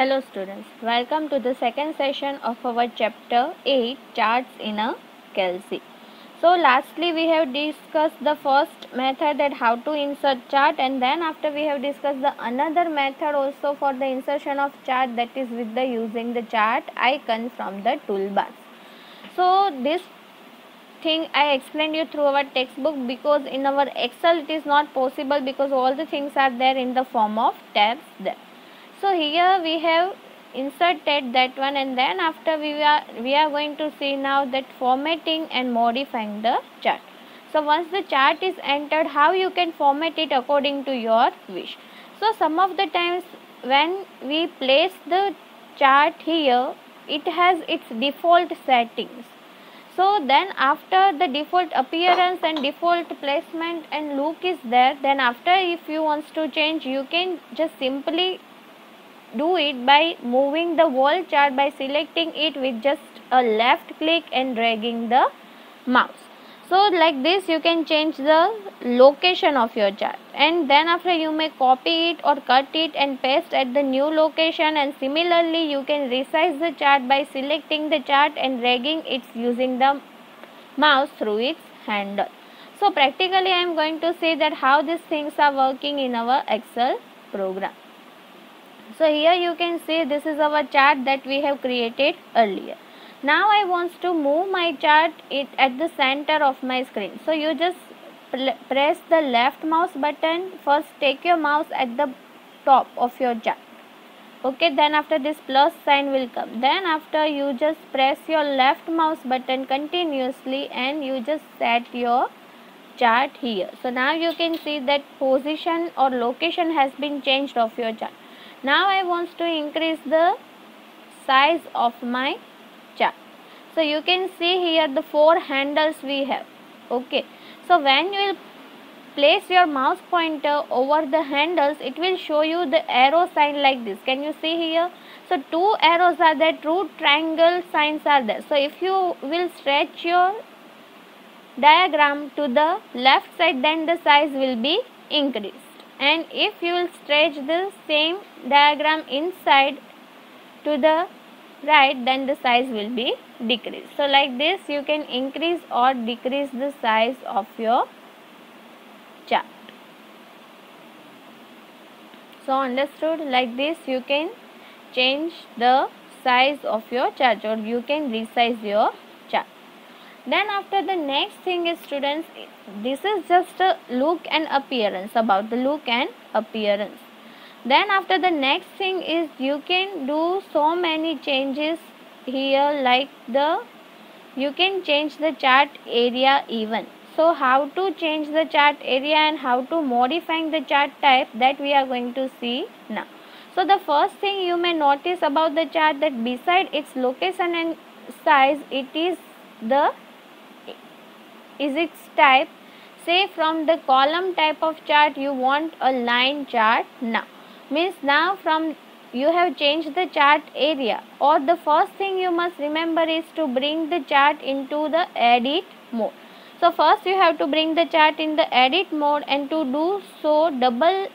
Hello students, welcome to the second session of our chapter 8 charts in a Calc. So lastly we have discussed the first method that how to insert chart and then after we have discussed the another method also for the insertion of chart that is with the using the chart icon from the toolbars. So this thing I explained you through our textbook because in our Excel it is not possible because all the things are there in the form of tabs there. So here we have inserted that one and then after we are we are going to see now that formatting and modifying the chart. So once the chart is entered how you can format it according to your wish. So some of the times when we place the chart here it has its default settings so then after the default appearance and default placement and look is there then after if you wants to change you can just simply do it by moving the whole chart by selecting it with just a left click and dragging the mouse so like this you can change the location of your chart and then after you may copy it or cut it and paste at the new location and similarly you can resize the chart by selecting the chart and dragging it using the mouse through its handle. So practically I am going to say that how these things are working in our Excel program. So here you can see this is our chart that we have created earlier. Now I want to move my chart it at the center of my screen. So you just press the left mouse button. First take your mouse at the top of your chart. Okay then after this plus sign will come. Then after you just press your left mouse button continuously and you just set your chart here. So now you can see that position or location has been changed of your chart now I want to increase the size of my chart. so you can see here the four handles we have. Okay. So when you will place your mouse pointer over the handles it will show you the arrow sign like this. Can you see here? So two arrows are there two triangle signs are there. So if you will stretch your diagram to the left side then the size will be increased and if you will stretch the same diagram inside to the right then the size will be decreased. So like this you can increase or decrease the size of your chart. So understood? Like this you can change the size of your chart or you can resize your then after the next thing is students this is just a look and appearance about the look and appearance. Then after the next thing is you can do so many changes here like the you can change the chart area even. So how to change the chart area and how to modifying the chart type that we are going to see now. So the first thing you may notice about the chart that beside its location and size it is the is its type. Say from the column type of chart you want a line chart now. Means now from you have changed the chart area. Or the first thing you must remember is to bring the chart into the edit mode. So first you have to bring the chart in the edit mode and to do so double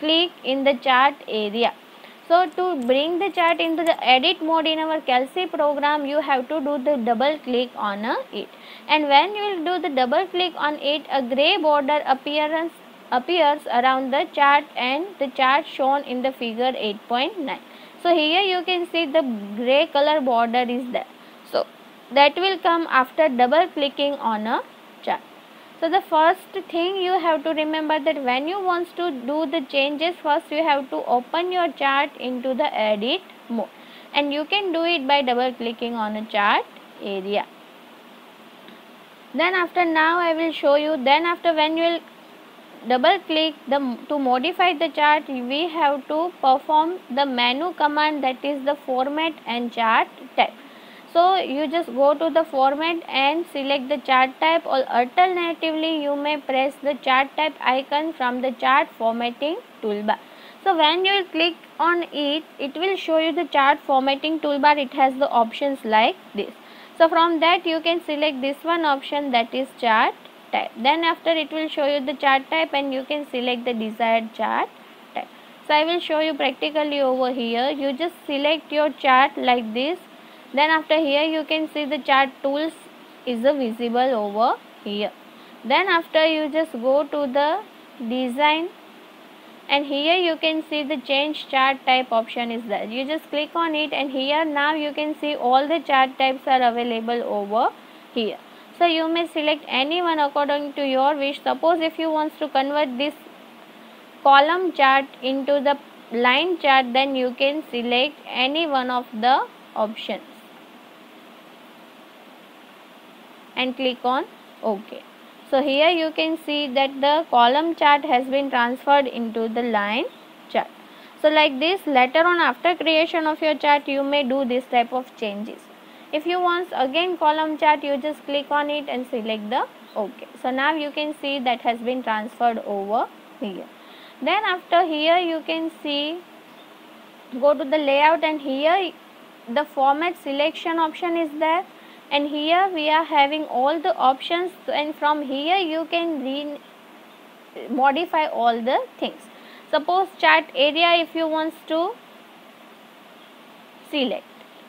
click in the chart area so to bring the chart into the edit mode in our Calc program you have to do the double click on it. And when you will do the double click on it a gray border appearance appears around the chart and the chart shown in the figure 8.9 so here you can see the gray color border is there. So that will come after double clicking on a so the first thing you have to remember that when you want to do the changes first you have to open your chart into the edit mode. And you can do it by double clicking on a chart area. Then after now I will show you then after when you will double click the to modify the chart we have to perform the menu command that is the format and chart type so you just go to the format and select the chart type or alternatively you may press the chart type icon from the chart formatting toolbar. So when you click on it it will show you the chart formatting toolbar. It has the options like this. So from that you can select this one option that is chart type. Then after it will show you the chart type and you can select the desired chart type. So I will show you practically over here. You just select your chart like this then after here you can see the chart tools is visible over here. Then after you just go to the design. And here you can see the change chart type option is there. You just click on it and here now you can see all the chart types are available over here. So you may select any one according to your wish. Suppose if you wants to convert this column chart into the line chart then you can select any one of the options and click on ok so here you can see that the column chart has been transferred into the line chart. So like this later on after creation of your chart you may do this type of changes. If you want again column chart you just click on it and select the OK. So now you can see that has been transferred over here. Then after here you can see go to the layout and here the format selection option is there and here we are having all the options and from here you can modify all the things. Suppose chart area if you want to select.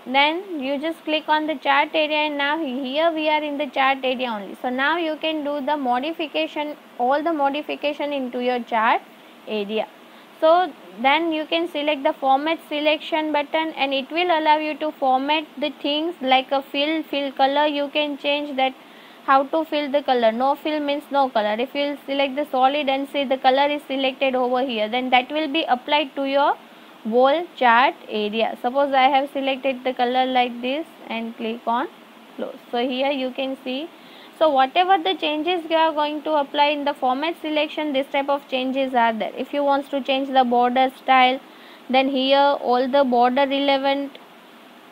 Then you just click on the chart area and now here we are in the chart area only. So now you can do the modification all the modification into your chart area. So then you can select the format selection button and it will allow you to format the things like a fill fill color. You can change that how to fill the color. No fill means no color. If you select the solid and see the color is selected over here then that will be applied to your whole chart area. Suppose i have selected the color like this and click on close. So here you can see so whatever the changes you are going to apply in the format selection this type of changes are there. If you want to change the border style then here all the border relevant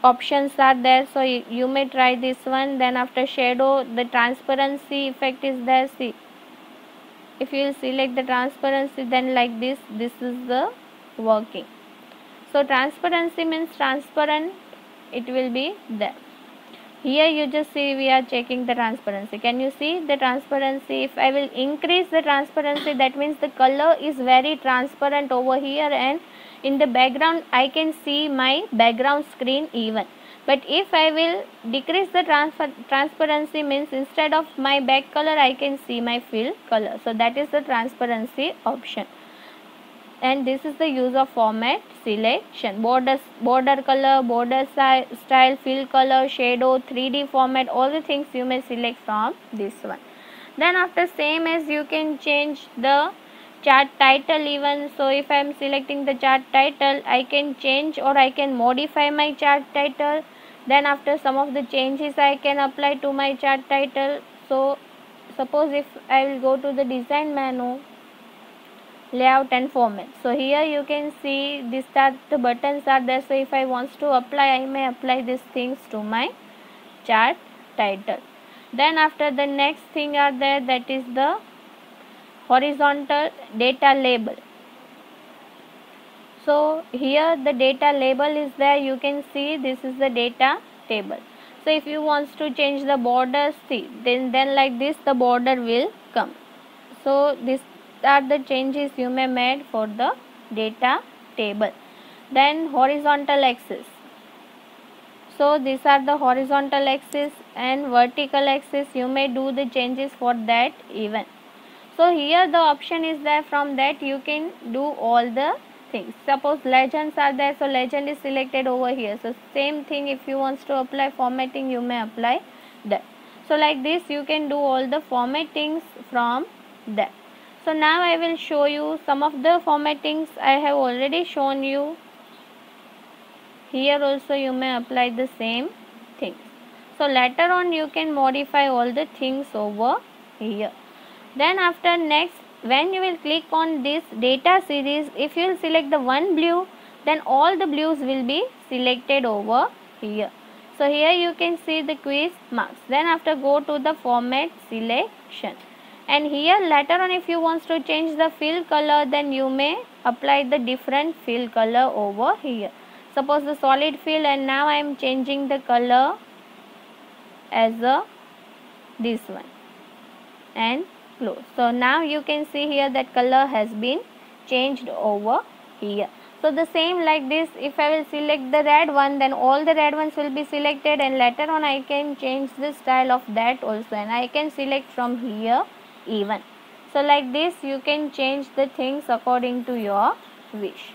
options are there. So you, you may try this one. Then after shadow the transparency effect is there. See if you select the transparency then like this this is the working. So transparency means transparent. It will be there here you just see we are checking the transparency. Can you see the transparency? If I will increase the transparency that means the color is very transparent over here and in the background I can see my background screen even. But if I will decrease the transparency means instead of my back color I can see my fill color. So that is the transparency option and this is the use of format selection. Border border color border style fill color shadow 3d format all the things you may select from this one. Then after same as you can change the chart title even. So if i am selecting the chart title i can change or i can modify my chart title. Then after some of the changes i can apply to my chart title. So suppose if i will go to the design menu layout and format. So here you can see this that the buttons are there. So if I wants to apply I may apply these things to my chart title. Then after the next thing are there that is the horizontal data label. So here the data label is there. You can see this is the data table. So if you wants to change the border see then then like this the border will come. So this are the changes you may made for the data table. Then horizontal axis. So these are the horizontal axis and vertical axis. You may do the changes for that even. So here the option is there. From that you can do all the things. Suppose legends are there. So legend is selected over here. So same thing if you wants to apply formatting you may apply that. So like this you can do all the formattings from that so now I will show you some of the formattings I have already shown you. Here also you may apply the same things so later on you can modify all the things over here. Then after next when you will click on this data series if you will select the one blue then all the blues will be selected over here. So here you can see the quiz marks. Then after go to the format selection and here later on if you want to change the fill color then you may apply the different fill color over here. Suppose the solid fill and now I am changing the color as a this one. And close. So now you can see here that color has been changed over here. So the same like this if I will select the red one then all the red ones will be selected and later on I can change the style of that also. And I can select from here even. So like this you can change the things according to your wish.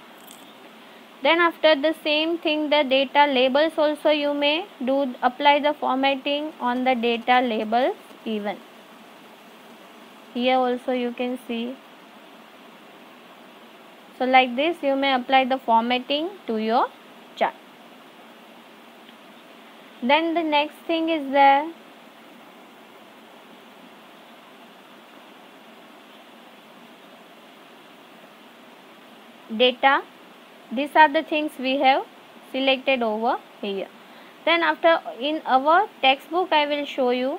Then after the same thing the data labels also you may do apply the formatting on the data labels even. Here also you can see. So like this you may apply the formatting to your chart. Then the next thing is the data. These are the things we have selected over here. Then after in our textbook I will show you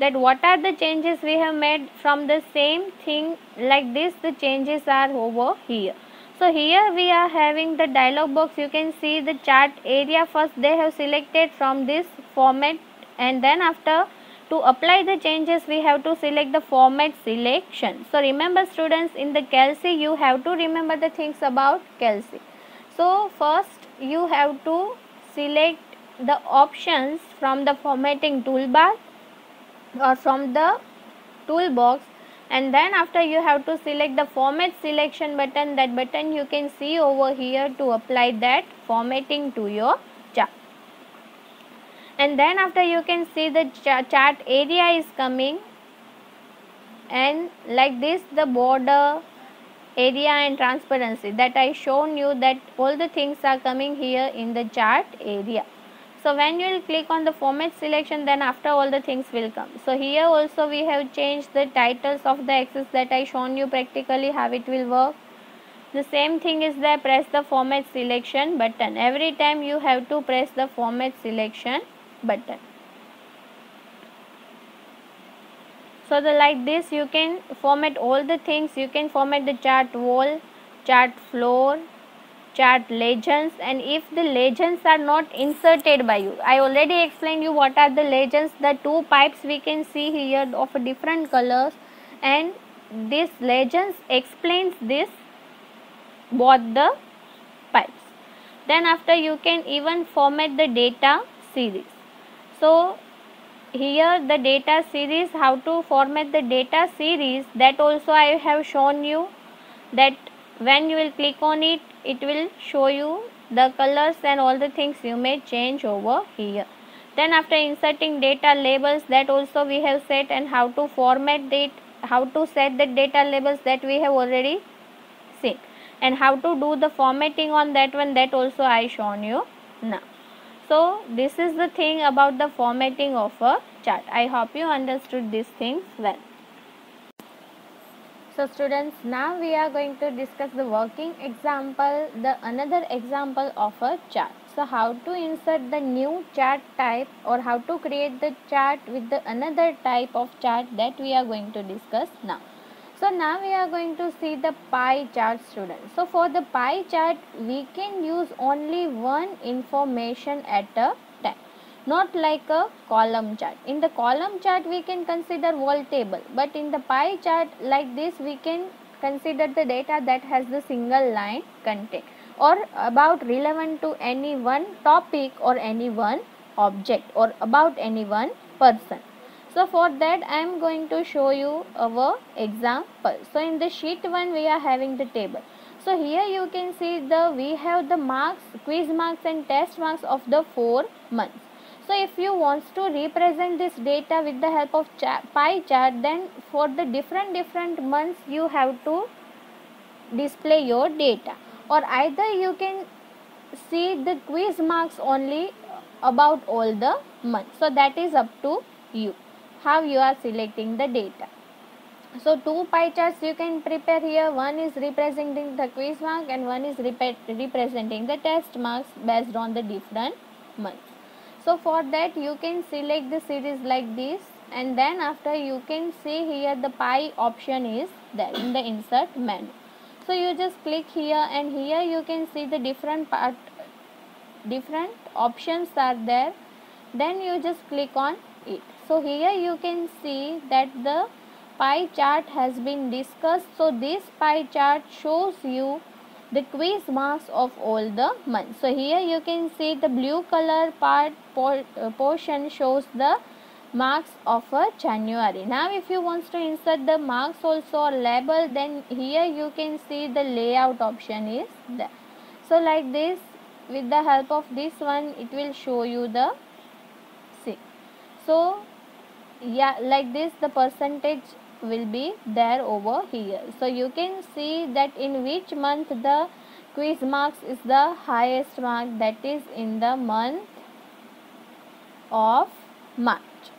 that what are the changes we have made from the same thing like this. The changes are over here. So here we are having the dialog box. You can see the chart area. First they have selected from this format. And then after to apply the changes we have to select the format selection. So remember students in the Calc you have to remember the things about Calc. So first you have to select the options from the formatting toolbar or from the toolbox. And then after you have to select the format selection button. That button you can see over here to apply that formatting to your and then after you can see the chart area is coming. And like this the border area and transparency that I shown you that all the things are coming here in the chart area. So when you will click on the format selection then after all the things will come. So here also we have changed the titles of the axis that I shown you. Practically how it will work. The same thing is that press the format selection button. Every time you have to press the format selection button so the like this you can format all the things. You can format the chart wall chart floor chart legends. And if the legends are not inserted by you i already explained you what are the legends. The two pipes we can see here of different colors. And this legends explains this both the pipes. Then after you can even format the data series so here the data series how to format the data series that also i have shown you that when you will click on it it will show you the colors and all the things you may change over here. Then after inserting data labels that also we have set and how to format it how to set the data labels that we have already seen. And how to do the formatting on that one that also I shown you now so this is the thing about the formatting of a chart. I hope you understood these things well. So students now we are going to discuss the working example the another example of a chart. So how to insert the new chart type or how to create the chart with the another type of chart that we are going to discuss now so now we are going to see the pie chart students so for the pie chart we can use only one information at a time not like a column chart. In the column chart we can consider wall table but in the pie chart like this we can consider the data that has the single line content or about relevant to any one topic or any one object or about any one person. So for that I am going to show you our example. So in the sheet 1 we are having the table. So here you can see the we have the marks, quiz marks and test marks of the 4 months. So if you wants to represent this data with the help of pie chart then for the different different months you have to display your data or either you can see the quiz marks only about all the months. So that is up to you how you are selecting the data. So two pie charts you can prepare here. One is representing the quiz mark and one is representing the test marks based on the different months so for that you can select the series like this and then after you can see here the pie option is there in the insert menu so you just click here and here you can see the different part different options are there then you just click on so here you can see that the pie chart has been discussed so this pie chart shows you the quiz marks of all the months so here you can see the blue color part uh, portion shows the marks of a January. Now if you want to insert the marks also or label then here you can see the layout option is there. So like this with the help of this one it will show you the see. So yeah like this the percentage will be there over here. So you can see that in which month the quiz marks is the highest mark that is in the month of March.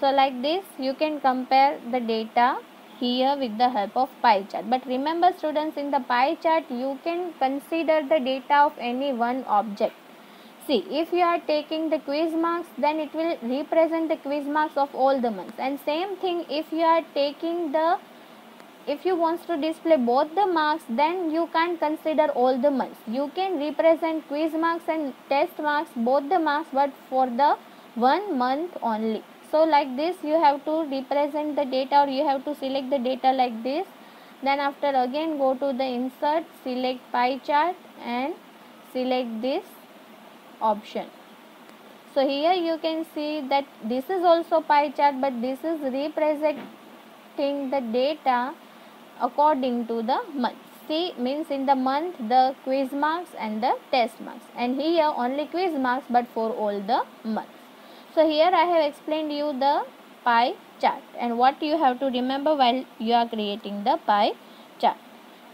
So like this you can compare the data here with the help of pie chart. But remember students in the pie chart you can consider the data of any one object. See if you are taking the quiz marks then it will represent the quiz marks of all the months. And same thing if you are taking the if you want to display both the marks then you can consider all the months. You can represent quiz marks and test marks both the marks but for the one month only. So like this you have to represent the data or you have to select the data like this. Then after again go to the insert select pie chart and select this option. So here you can see that this is also pie chart but this is representing the data according to the month. See means in the month the quiz marks and the test marks. And here only quiz marks but for all the months. So here I have explained you the pie chart and what you have to remember while you are creating the pie chart.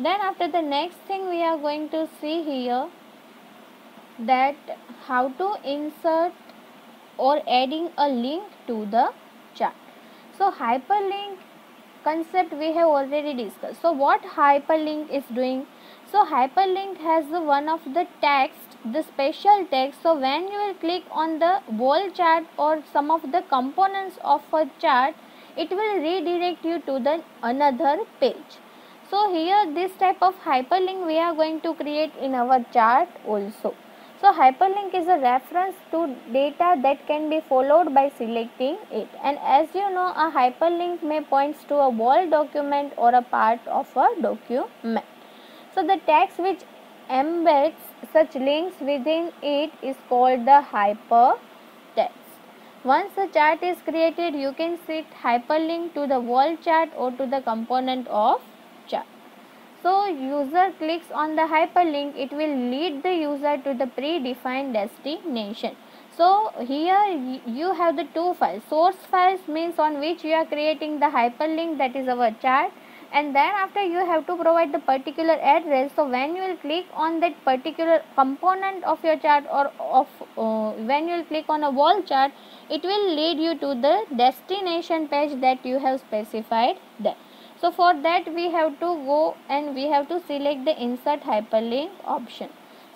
Then after the next thing we are going to see here that how to insert or adding a link to the chart. So hyperlink concept we have already discussed. So what hyperlink is doing? So hyperlink has one of the text the special text so when you will click on the wall chart or some of the components of a chart it will redirect you to the another page so here this type of hyperlink we are going to create in our chart also so hyperlink is a reference to data that can be followed by selecting it and as you know a hyperlink may points to a whole document or a part of a document so the text which embeds such links within it is called the hypertext. Once a chart is created, you can set hyperlink to the whole chart or to the component of. So, user clicks on the hyperlink, it will lead the user to the predefined destination. So, here you have the two files. Source files means on which you are creating the hyperlink that is our chart and then after you have to provide the particular address so when you will click on that particular component of your chart or of uh, when you will click on a wall chart it will lead you to the destination page that you have specified there so for that we have to go and we have to select the insert hyperlink option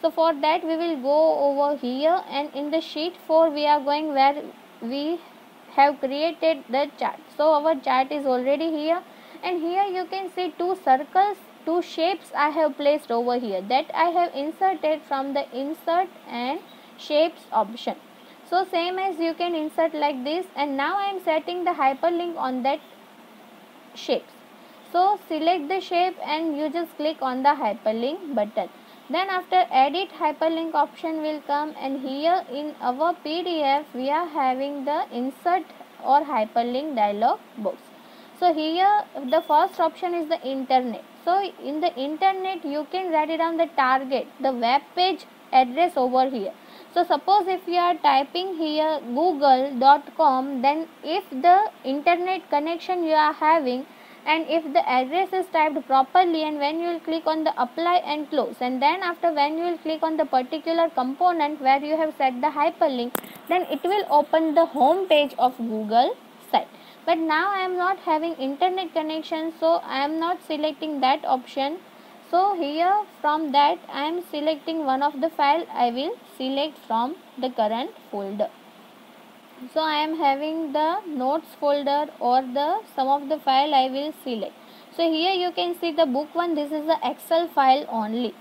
so for that we will go over here and in the sheet 4 we are going where we have created the chart so our chart is already here and here you can see two circles two shapes I have placed over here that I have inserted from the insert and shapes option. So same as you can insert like this and now I am setting the hyperlink on that shapes. So select the shape and you just click on the hyperlink button. Then after edit hyperlink option will come and here in our PDF we are having the insert or hyperlink dialog box. So here the first option is the internet. So in the internet you can write it on the target the web page address over here. So suppose if you are typing here google.com then if the internet connection you are having and if the address is typed properly and when you will click on the apply and close and then after when you will click on the particular component where you have set the hyperlink then it will open the home page of google site. But now I am not having internet connection so I am not selecting that option. So here from that I am selecting one of the file I will select from the current folder so I am having the notes folder or the some of the file I will select. So here you can see the book one. This is the excel file only.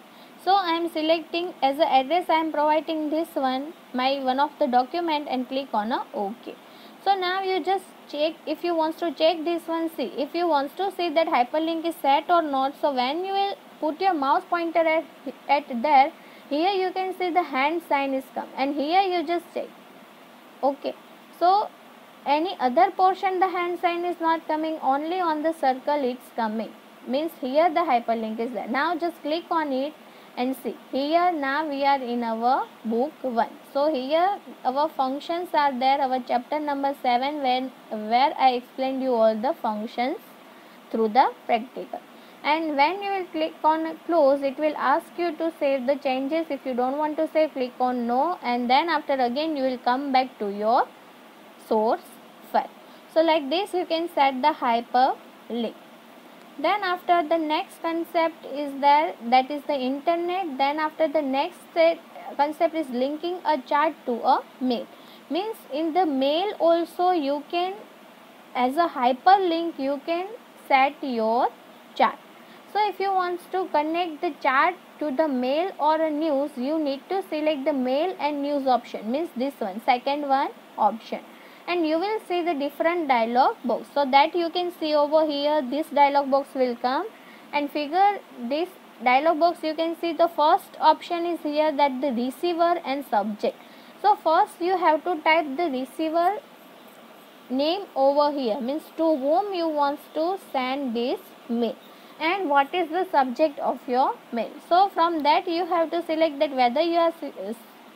So I am selecting as the address I am providing this one my one of the document and click on a OK. So now you just check. If you want to check this one see. If you want to see that hyperlink is set or not so when you will put your mouse pointer at, at there here you can see the hand sign is come. And here you just check. Okay so any other portion the hand sign is not coming only on the circle it's coming. Means here the hyperlink is there. Now just click on it and see. Here now we are in our book 1 so here our functions are there. Our chapter number 7 when where i explained you all the functions through the practical. And when you will click on close it will ask you to save the changes. If you don't want to save click on no. And then after again you will come back to your source file so like this you can set the hyperlink. Then after the next concept is there that is the internet. Then after the next concept is linking a chart to a mail. Means in the mail also you can as a hyperlink you can set your chart. So if you want to connect the chart to the mail or a news, you need to select the mail and news option. Means this one, second one option and you will see the different dialog box. So that you can see over here this dialog box will come and figure this dialog box you can see the first option is here that the receiver and subject. So first you have to type the receiver name over here means to whom you want to send this mail and what is the subject of your mail. So from that you have to select that whether you are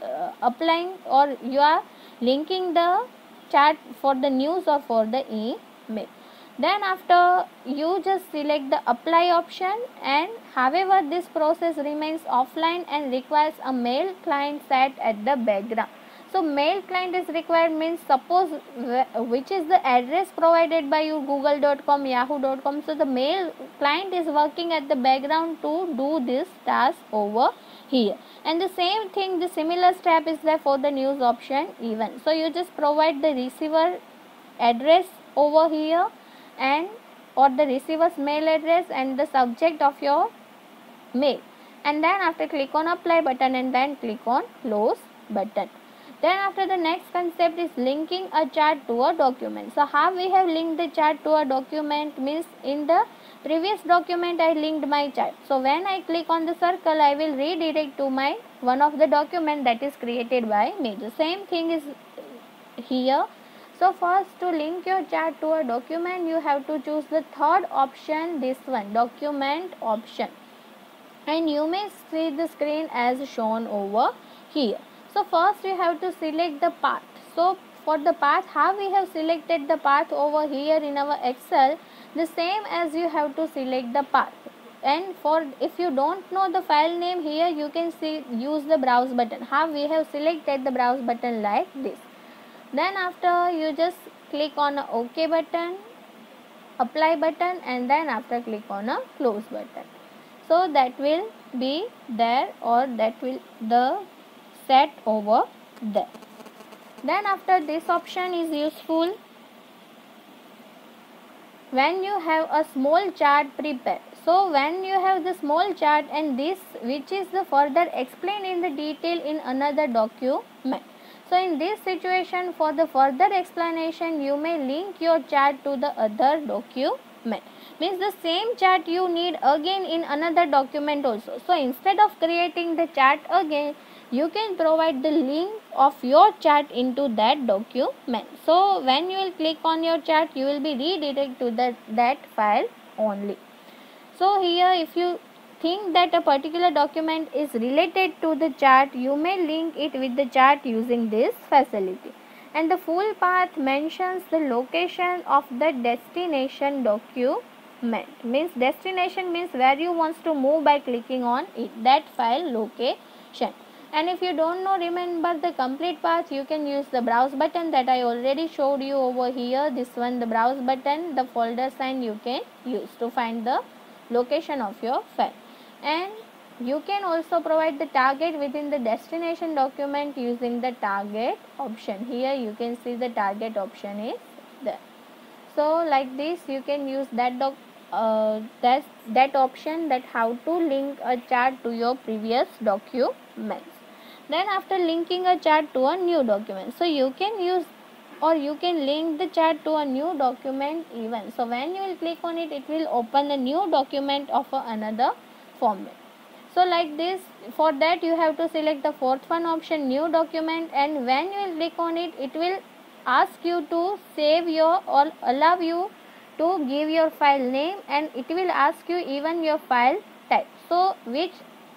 uh, applying or you are linking the chat for the news or for the email. Then after you just select the apply option and however this process remains offline and requires a mail client set at the background. So mail client is required means suppose which is the address provided by you google.com yahoo.com so the mail client is working at the background to do this task over here. And the same thing the similar step is there for the news option even. So you just provide the receiver address over here and or the receiver's mail address and the subject of your mail. And then after click on apply button and then click on close button. Then after the next concept is linking a chart to a document. So how we have linked the chart to a document means in the previous document I linked my chart. So when I click on the circle I will redirect to my one of the document that is created by me. The same thing is here. So first to link your chart to a document you have to choose the third option this one document option and you may see the screen as shown over here. So first we have to select the path. So for the path how we have selected the path over here in our Excel the same as you have to select the path. And for if you don't know the file name here you can see use the browse button. How we have selected the browse button like this. Then after you just click on a ok button apply button and then after click on a close button. So that will be there or that will the set over there. Then after this option is useful when you have a small chart prepared. So when you have the small chart and this which is the further explained in the detail in another document. So in this situation for the further explanation you may link your chart to the other document. Means the same chart you need again in another document also. So instead of creating the chart again you can provide the link of your chart into that document. So when you will click on your chart, you will be redirected to that, that file only. So here if you think that a particular document is related to the chart, you may link it with the chart using this facility. And the full path mentions the location of the destination document. Means destination means where you want to move by clicking on it, that file location and if you don't know remember the complete path you can use the browse button that I already showed you over here. This one the browse button the folder sign you can use to find the location of your file. And you can also provide the target within the destination document using the target option. Here you can see the target option is there. So like this you can use that doc uh, that that option that how to link a chart to your previous document then after linking a chart to a new document. So you can use or you can link the chart to a new document even. So when you will click on it it will open a new document of another format. So like this for that you have to select the fourth one option new document. And when you will click on it it will ask you to save your or allow you to give your file name. And it will ask you even your file type. So which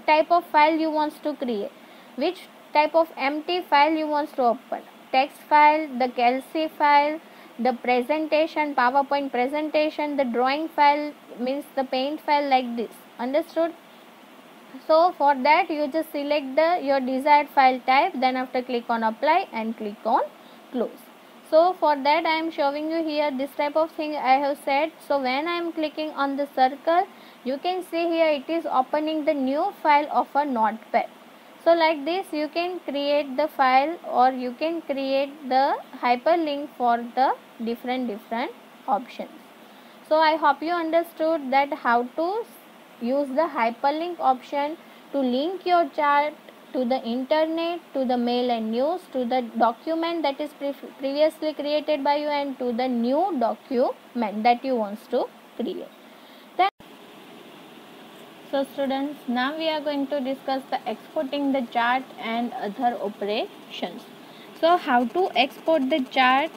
type of file you wants to create which type of empty file you want to open? Text file the calc file the presentation powerpoint presentation the drawing file means the paint file like this. Understood? So for that you just select the your desired file type then after click on apply and click on close. So for that i am showing you here this type of thing i have said. So when i am clicking on the circle you can see here it is opening the new file of a notepad so like this you can create the file or you can create the hyperlink for the different different options. So i hope you understood that how to use the hyperlink option to link your chart to the internet to the mail and news to the document that is pre previously created by you and to the new document that you wants to create. Then so students now we are going to discuss the exporting the chart and other operations so how to export the chart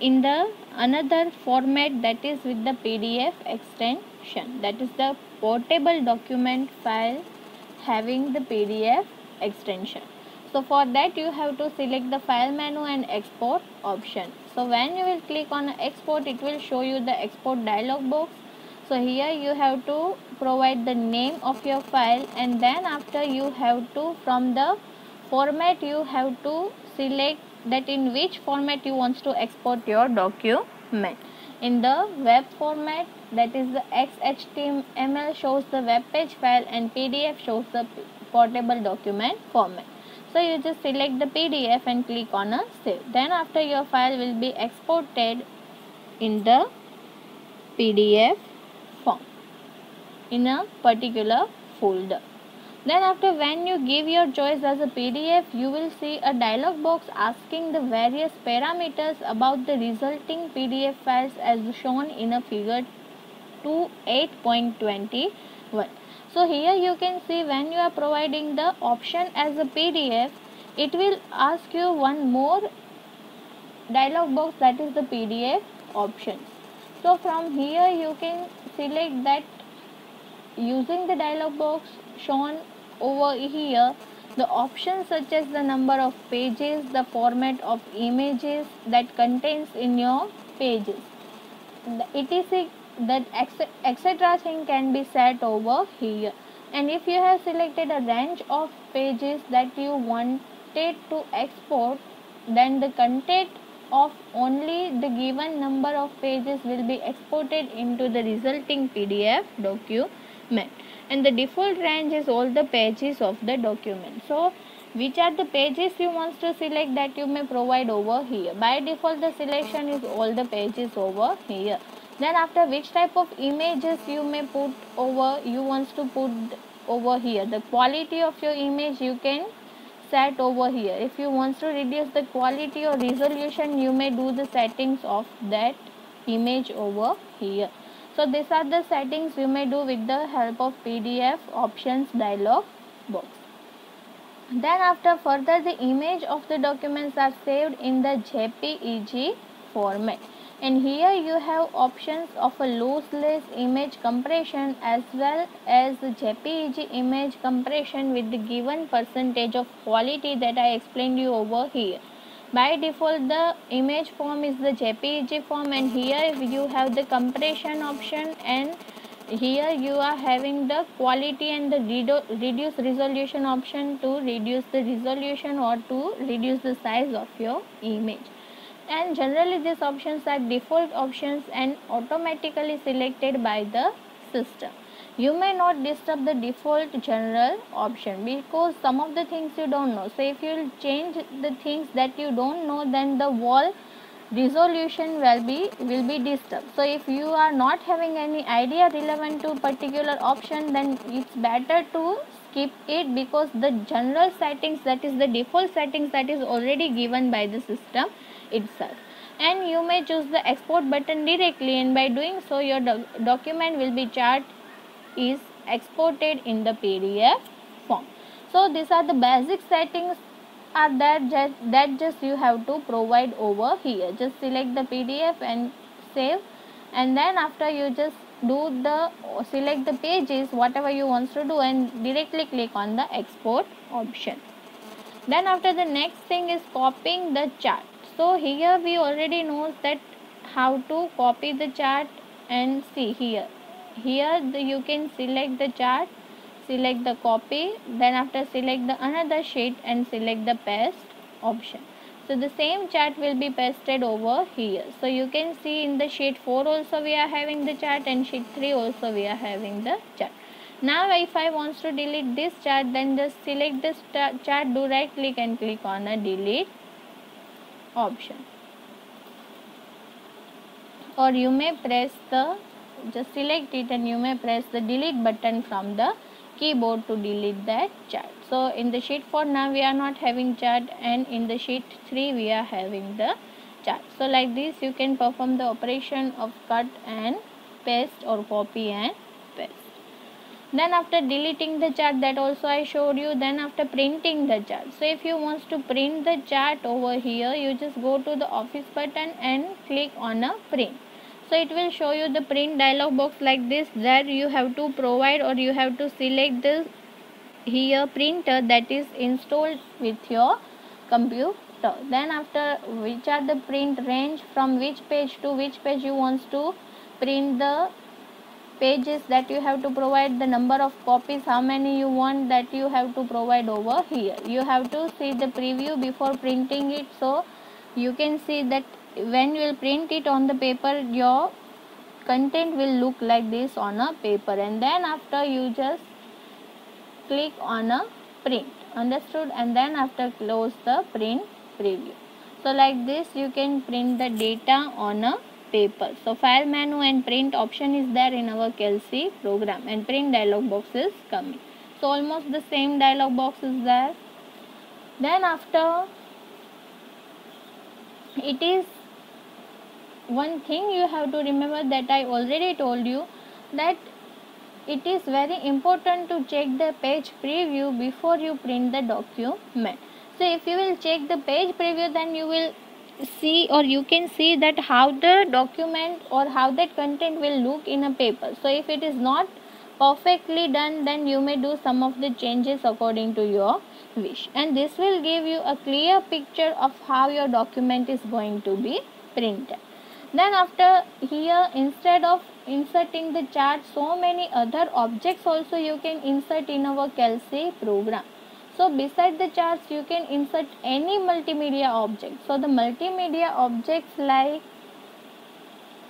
in the another format that is with the pdf extension that is the portable document file having the PDF extension. So for that you have to select the file menu and export option. So when you will click on export it will show you the export dialog box. So here you have to provide the name of your file and then after you have to from the format you have to select that in which format you want to export your document. In the web format that is the XHTML shows the web page file and PDF shows the portable document format. So you just select the PDF and click on a save. Then after your file will be exported in the PDF in a particular folder. Then after when you give your choice as a PDF, you will see a dialog box asking the various parameters about the resulting PDF files as shown in a figure to 8.21 so here you can see when you are providing the option as a pdf it will ask you one more dialog box that is the pdf option. so from here you can select that using the dialog box shown over here the options such as the number of pages the format of images that contains in your pages. The etc that etc thing can be set over here. And if you have selected a range of pages that you wanted to export then the content of only the given number of pages will be exported into the resulting PDF document and the default range is all the pages of the document. So which are the pages you want to select that you may provide over here? By default the selection is all the pages over here. Then after which type of images you may put over you want to put over here? The quality of your image you can set over here. If you want to reduce the quality or resolution you may do the settings of that image over here so these are the settings you may do with the help of pdf options dialog box then after further the image of the documents are saved in the jpeg format and here you have options of a lossless image compression as well as JPEG image compression with the given percentage of quality that I explained you over here. By default the image form is the JPEG form and here you have the compression option and here you are having the quality and the reduce resolution option to reduce the resolution or to reduce the size of your image. And generally these options are default options and automatically selected by the system you may not disturb the default general option because some of the things you don't know. So if you change the things that you don't know then the wall resolution will be will be disturbed. So if you are not having any idea relevant to particular option then it's better to skip it because the general settings that is the default settings that is already given by the system itself. And you may choose the export button directly and by doing so your doc document will be chart is exported in the pdf form. So these are the basic settings are that just that just you have to provide over here. Just select the pdf and save. And then after you just do the select the pages whatever you want to do and directly click on the export option. Then after the next thing is copying the chart. So here we already know that how to copy the chart and see here here the, you can select the chart select the copy then after select the another sheet and select the paste option. So the same chart will be pasted over here. So you can see in the sheet 4 also we are having the chart and sheet 3 also we are having the chart. Now if I wants to delete this chart then just select this chart do right click and click on a delete option. Or you may press the just select it and you may press the delete button from the keyboard to delete that chart. So in the sheet 4 now we are not having chart and in the sheet 3 we are having the chart. So like this you can perform the operation of cut and paste or copy and paste. then after deleting the chart that also I showed you. Then after printing the chart. So if you want to print the chart over here you just go to the office button and click on a print so it will show you the print dialog box like this that you have to provide or you have to select the here printer that is installed with your computer. Then after which are the print range from which page to which page you want to print the pages that you have to provide the number of copies how many you want that you have to provide over here. You have to see the preview before printing it so you can see that when you will print it on the paper your content will look like this on a paper and then after you just click on a print understood and then after close the print preview so like this you can print the data on a paper. So file menu and print option is there in our Calc program and print dialog box is coming. So almost the same dialog box is there. Then after it is one thing you have to remember that I already told you that it is very important to check the page preview before you print the document. So if you will check the page preview then you will see or you can see that how the document or how that content will look in a paper. So if it is not perfectly done then you may do some of the changes according to your wish. And this will give you a clear picture of how your document is going to be printed then after here instead of inserting the chart so many other objects also you can insert in our Calc program so beside the charts you can insert any multimedia object. So the multimedia objects like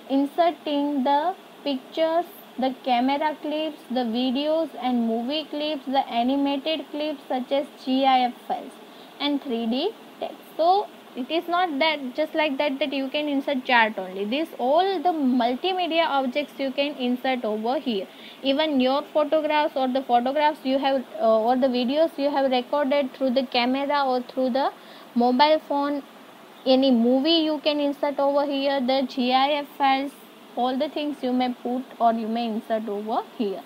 inserting the pictures, the camera clips, the videos and movie clips, the animated clips such as GIF files and 3D text. So it is not that just like that that you can insert chart only. This all the multimedia objects you can insert over here. Even your photographs or the photographs you have uh, or the videos you have recorded through the camera or through the mobile phone any movie you can insert over here the gif files all the things you may put or you may insert over here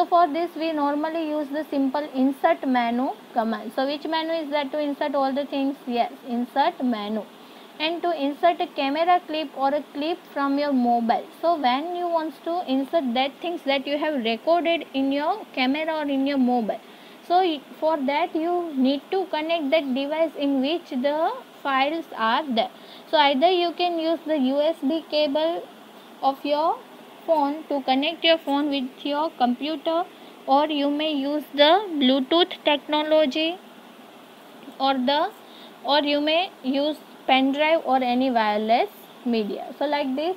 so for this we normally use the simple insert menu command. So which menu is that to insert all the things? Yes, insert menu. And to insert a camera clip or a clip from your mobile. So when you want to insert that things that you have recorded in your camera or in your mobile. So for that you need to connect that device in which the files are there. So either you can use the USB cable of your phone to connect your phone with your computer or you may use the bluetooth technology or the or you may use pen drive or any wireless media. So like this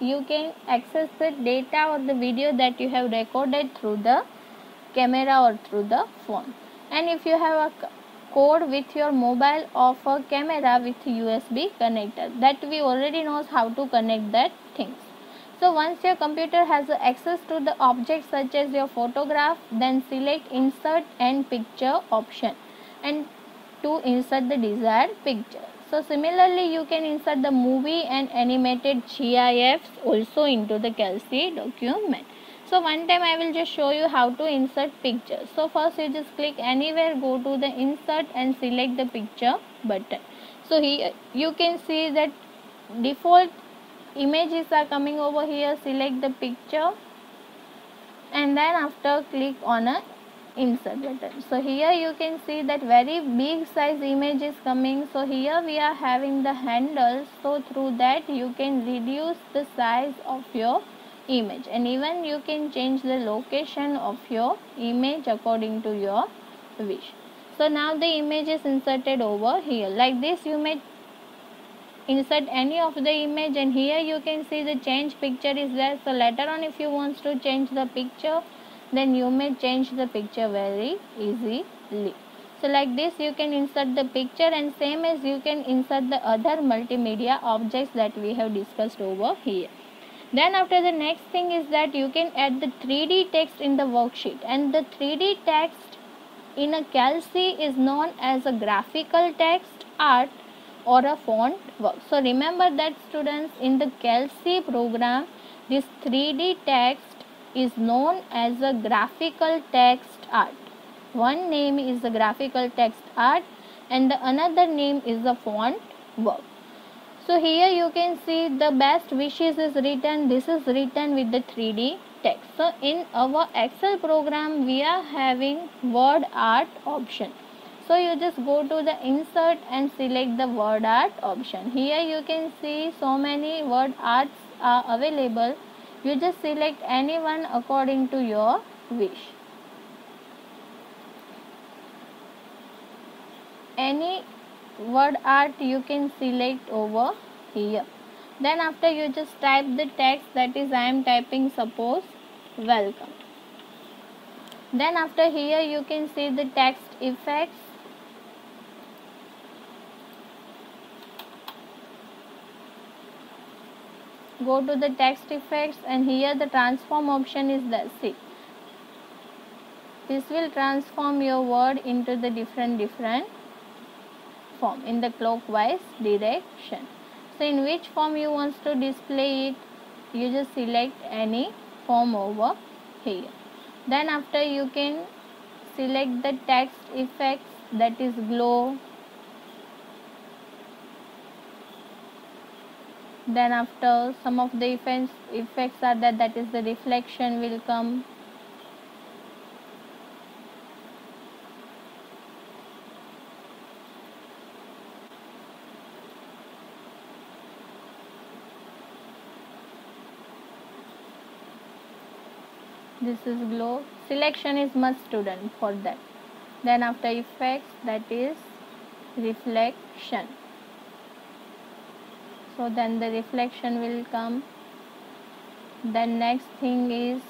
you can access the data or the video that you have recorded through the camera or through the phone. And if you have a code with your mobile of a camera with USB connector that we already knows how to connect that things so once your computer has access to the object such as your photograph, then select insert and picture option and to insert the desired picture. So similarly you can insert the movie and animated GIFs also into the Calc document. so one time I will just show you how to insert picture so first you just click anywhere go to the insert and select the picture button so here you can see that default images are coming over here. Select the picture. And then after click on a insert button. So here you can see that very big size image is coming. So here we are having the handles so through that you can reduce the size of your image. And even you can change the location of your image according to your wish. So now the image is inserted over here. Like this you may insert any of the image and here you can see the change picture is there. So later on if you want to change the picture then you may change the picture very easily. So like this you can insert the picture and same as you can insert the other multimedia objects that we have discussed over here. Then after the next thing is that you can add the 3d text in the worksheet and the 3d text in a Calc is known as a graphical text art or a font work. So remember that students in the Calc program this 3D text is known as a graphical text art. One name is the graphical text art and the another name is the font work. So here you can see the best wishes is written. This is written with the 3D text. So in our Excel program we are having word art option so you just go to the insert and select the word art option. Here you can see so many word arts are available. You just select any one according to your wish. Any word art you can select over here. Then after you just type the text that is I am typing suppose welcome. Then after here you can see the text effects go to the text effects and here the transform option is the see this will transform your word into the different different form in the clockwise direction. So in which form you want to display it? You just select any form over here. Then after you can select the text effects that is glow then after some of the effects effects are that that is the reflection will come. This is glow. Selection is must student for that. Then after effects that is reflection so then the reflection will come. The next thing is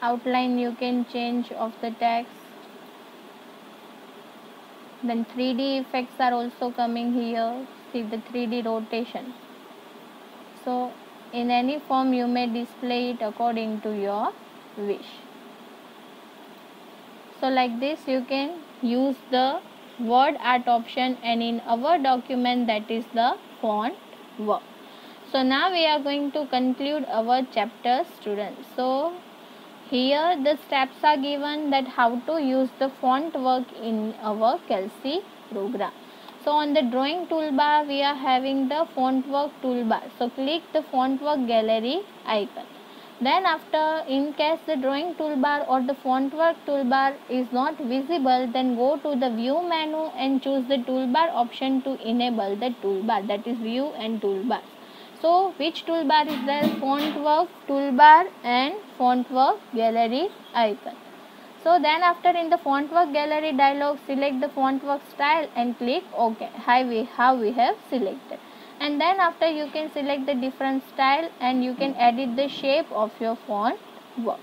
outline you can change of the text. Then 3d effects are also coming here. See the 3d rotation. So in any form you may display it according to your wish. So like this you can use the word art option and in our document that is the font work. So now we are going to conclude our chapter students. So here the steps are given that how to use the font work in our Calc program. So on the drawing toolbar we are having the font work toolbar. So click the font work gallery icon then after in case the drawing toolbar or the font work toolbar is not visible then go to the view menu and choose the toolbar option to enable the toolbar that is view and toolbar. So which toolbar is there font work toolbar and font work gallery icon. So then after in the font work gallery dialog select the font work style and click OK. How we, how we have selected and then after you can select the different style and you can edit the shape of your font work.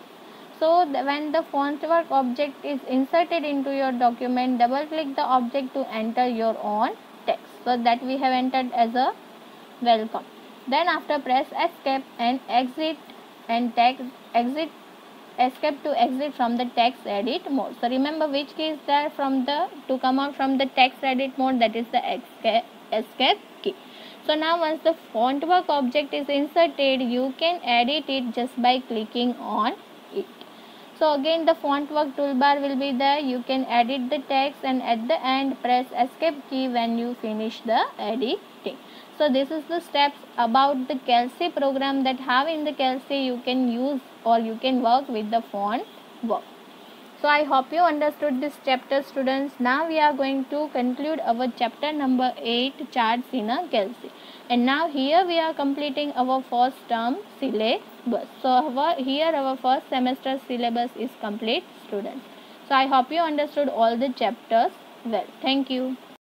So the, when the font work object is inserted into your document double click the object to enter your own text. So that we have entered as a welcome. Then after press escape and exit and text exit escape to exit from the text edit mode. So remember which key is there from the to come out from the text edit mode that is the escape so now once the font work object is inserted you can edit it just by clicking on it. So again the font work toolbar will be there. You can edit the text and at the end press escape key when you finish the editing. So this is the steps about the Calc program that have in the Calc you can use or you can work with the font work so I hope you understood this chapter students. Now we are going to conclude our chapter number 8 charts in a Calc. And now here we are completing our first term syllabus. So our, here our first semester syllabus is complete students. So I hope you understood all the chapters well. Thank you.